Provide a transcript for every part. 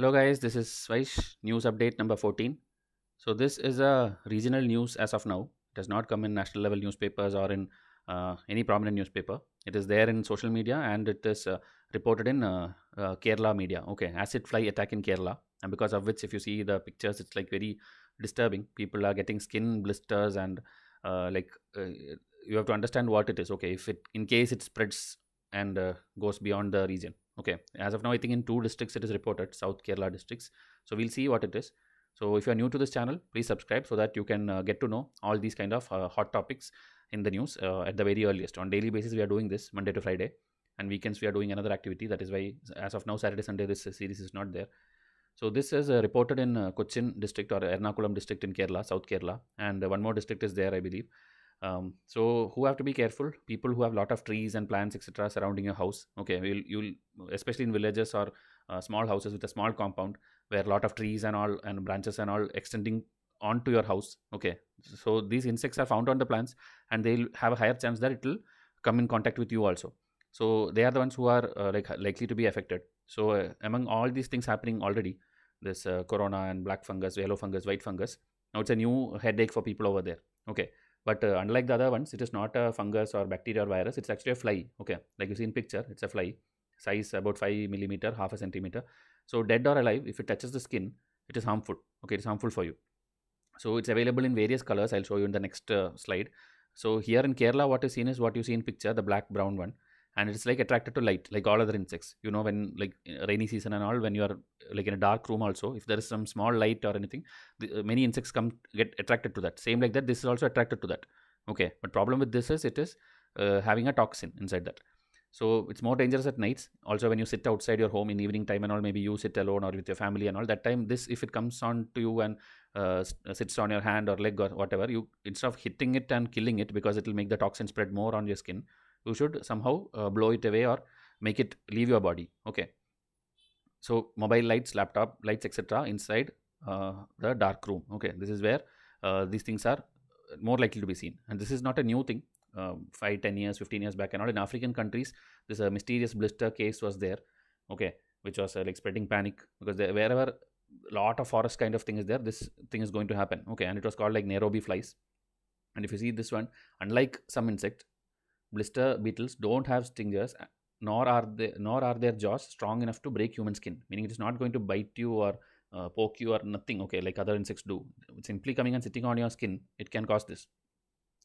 Hello guys, this is Svaish, news update number 14. So this is a regional news as of now. It does not come in national level newspapers or in uh, any prominent newspaper. It is there in social media and it is uh, reported in uh, uh, Kerala media. Okay, acid fly attack in Kerala and because of which if you see the pictures it's like very disturbing. People are getting skin blisters and uh, like uh, you have to understand what it is. Okay, if it in case it spreads and goes beyond the region okay as of now i think in two districts it is reported south kerala districts. So we'll see what it is. So if you are new to this channel please subscribe so that you can uh, get to know all these kind of uh, hot topics in the news uh, at the very earliest. On daily basis we are doing this monday to friday and weekends we are doing another activity. That is why as of now saturday sunday this series is not there. So this is uh, reported in uh, cochin district or ernakulam district in kerala south kerala and uh, one more district is there i believe um, so who have to be careful? People who have lot of trees and plants etc surrounding your house. Okay you'll, you'll especially in villages or uh, small houses with a small compound where a lot of trees and all and branches and all extending onto your house. Okay so these insects are found on the plants and they'll have a higher chance that it will come in contact with you also. So they are the ones who are uh, like likely to be affected. So uh, among all these things happening already this uh, corona and black fungus yellow fungus white fungus now it's a new headache for people over there. Okay but uh, unlike the other ones it is not a fungus or bacteria or virus. It's actually a fly okay? Like you see in picture it's a fly. Size about 5 millimeter half a centimeter. So dead or alive if it touches the skin it is harmful okay? It's harmful for you. So it's available in various colors. I'll show you in the next uh, slide. So here in kerala what is seen is what you see in picture the black brown one and it's like attracted to light like all other insects. You know when like rainy season and all when you are like in a dark room also if there is some small light or anything the, uh, many insects come get attracted to that. Same like that this is also attracted to that. Okay but problem with this is it is uh, having a toxin inside that. So it's more dangerous at nights. Also when you sit outside your home in evening time and all maybe you sit alone or with your family and all that time this if it comes on to you and uh, sits on your hand or leg or whatever you instead of hitting it and killing it because it will make the toxin spread more on your skin you should somehow uh, blow it away or make it leave your body okay? So mobile lights laptop lights etc inside uh, the dark room okay? This is where uh, these things are more likely to be seen. And this is not a new thing. Um, 5 10 years 15 years back and all in african countries this uh, mysterious blister case was there okay? Which was uh, like spreading panic because wherever a lot of forest kind of thing is there this thing is going to happen okay? And it was called like nairobi flies. And if you see this one unlike some insect blister beetles don't have stingers nor are they nor are their jaws strong enough to break human skin meaning it is not going to bite you or uh, poke you or nothing okay like other insects do. Simply coming and sitting on your skin it can cause this.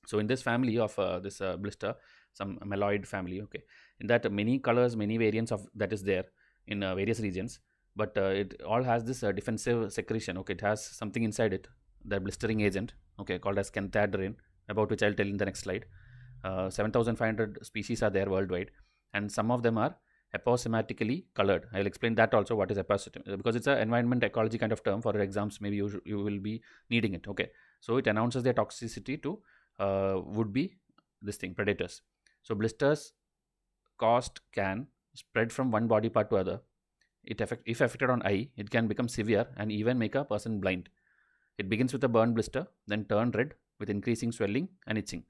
So in this family of uh, this uh, blister some meloid family okay in that many colors many variants of that is there in uh, various regions but uh, it all has this uh, defensive secretion okay it has something inside it the blistering agent okay called as cantharidin about which i'll tell in the next slide uh, 7500 species are there worldwide and some of them are aposematically colored. I'll explain that also what is aposematic because it's an environment ecology kind of term for exams. Maybe you, you will be needing it. Okay. So it announces their toxicity to uh, would be this thing predators. So blisters caused can spread from one body part to other. It affect, if affected on eye it can become severe and even make a person blind. It begins with a burn blister then turn red with increasing swelling and itching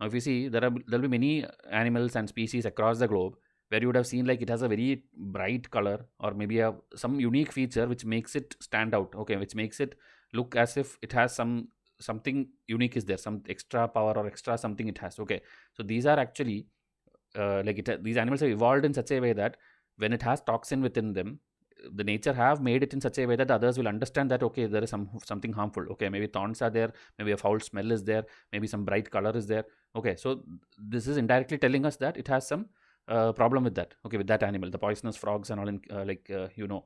now, if you see, there are there will be many animals and species across the globe where you would have seen like it has a very bright color or maybe a some unique feature which makes it stand out. Okay, which makes it look as if it has some something unique is there, some extra power or extra something it has. Okay, so these are actually uh, like it. These animals have evolved in such a way that when it has toxin within them, the nature have made it in such a way that the others will understand that okay there is some something harmful. Okay maybe thorns are there maybe a foul smell is there maybe some bright color is there. Okay so this is indirectly telling us that it has some uh, problem with that. Okay with that animal the poisonous frogs and all in, uh, like uh, you know.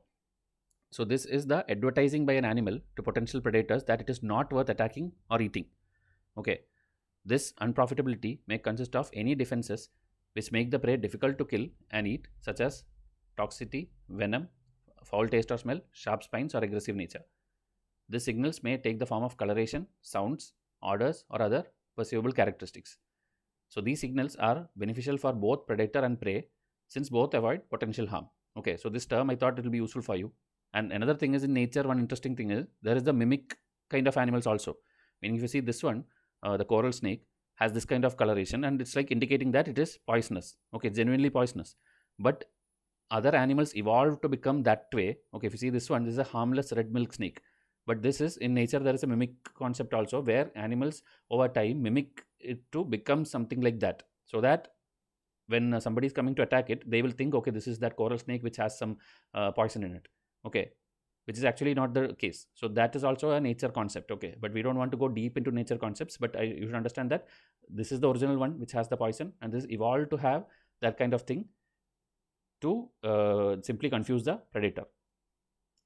So this is the advertising by an animal to potential predators that it is not worth attacking or eating. Okay this unprofitability may consist of any defenses which make the prey difficult to kill and eat such as toxicity venom foul taste or smell, sharp spines, or aggressive nature. These signals may take the form of coloration, sounds, odors, or other perceivable characteristics. So, these signals are beneficial for both predator and prey since both avoid potential harm. Okay, so this term I thought it will be useful for you. And another thing is in nature, one interesting thing is there is the mimic kind of animals also. Meaning, if you see this one, uh, the coral snake has this kind of coloration and it's like indicating that it is poisonous. Okay, genuinely poisonous. But other animals evolved to become that way. Okay, if you see this one, this is a harmless red milk snake. But this is in nature, there is a mimic concept also where animals over time mimic it to become something like that. So that when uh, somebody is coming to attack it, they will think, okay, this is that coral snake which has some uh, poison in it. Okay, which is actually not the case. So that is also a nature concept. Okay, but we don't want to go deep into nature concepts. But I, you should understand that this is the original one which has the poison, and this evolved to have that kind of thing to uh, simply confuse the predator.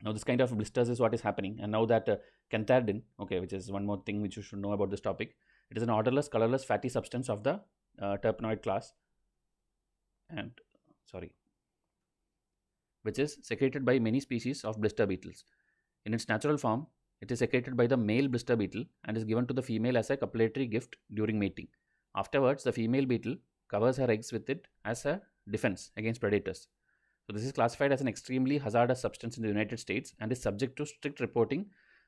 Now this kind of blisters is what is happening, and now that uh, cantharidin, okay, which is one more thing which you should know about this topic, it is an odorless, colorless fatty substance of the uh, terpenoid class, and sorry, which is secreted by many species of blister beetles. In its natural form, it is secreted by the male blister beetle and is given to the female as a copulatory gift during mating. Afterwards, the female beetle covers her eggs with it as a defense against predators. So, this is classified as an extremely hazardous substance in the United States and is subject to strict reporting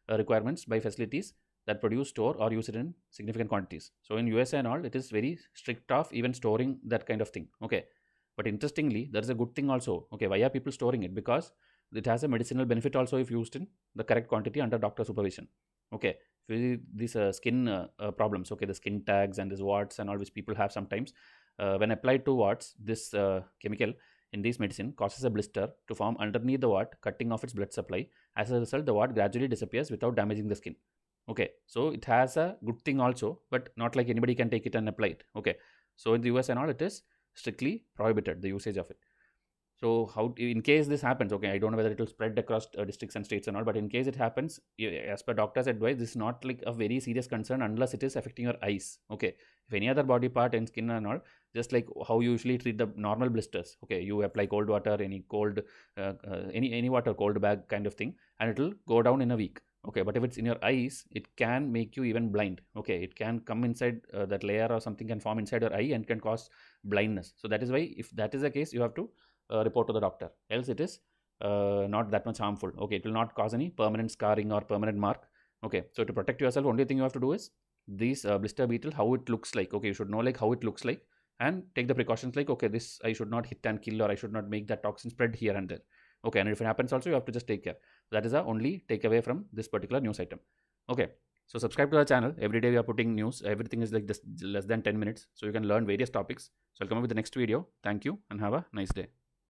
uh, requirements by facilities that produce, store, or use it in significant quantities. So, in USA and all, it is very strict of even storing that kind of thing. Okay. But interestingly, there is a good thing also. Okay, why are people storing it? Because it has a medicinal benefit also if used in the correct quantity under doctor supervision. Okay, these uh, skin uh, uh, problems, okay, the skin tags and these warts and all which people have sometimes, uh, when applied to warts, this uh, chemical in this medicine causes a blister to form underneath the wart, cutting off its blood supply. As a result, the wart gradually disappears without damaging the skin. Okay, so it has a good thing also, but not like anybody can take it and apply it. Okay, so in the US and all, it is strictly prohibited the usage of it so how in case this happens okay i don't know whether it will spread across uh, districts and states or not but in case it happens as per doctor's advice this is not like a very serious concern unless it is affecting your eyes okay if any other body part and skin and all just like how you usually treat the normal blisters. Okay you apply cold water any cold uh, uh, any any water cold bag kind of thing and it will go down in a week. Okay but if it's in your eyes it can make you even blind. Okay it can come inside uh, that layer or something can form inside your eye and can cause blindness. So that is why if that is the case you have to uh, report to the doctor. Else it is uh, not that much harmful. Okay it will not cause any permanent scarring or permanent mark. Okay so to protect yourself only thing you have to do is these uh, blister beetle how it looks like. Okay you should know like how it looks like and take the precautions like okay this i should not hit and kill or i should not make that toxin spread here and there. Okay and if it happens also you have to just take care. That is the only takeaway from this particular news item. Okay so subscribe to our channel. Every day we are putting news. Everything is like this less than 10 minutes. So you can learn various topics. So i'll come up with the next video. Thank you and have a nice day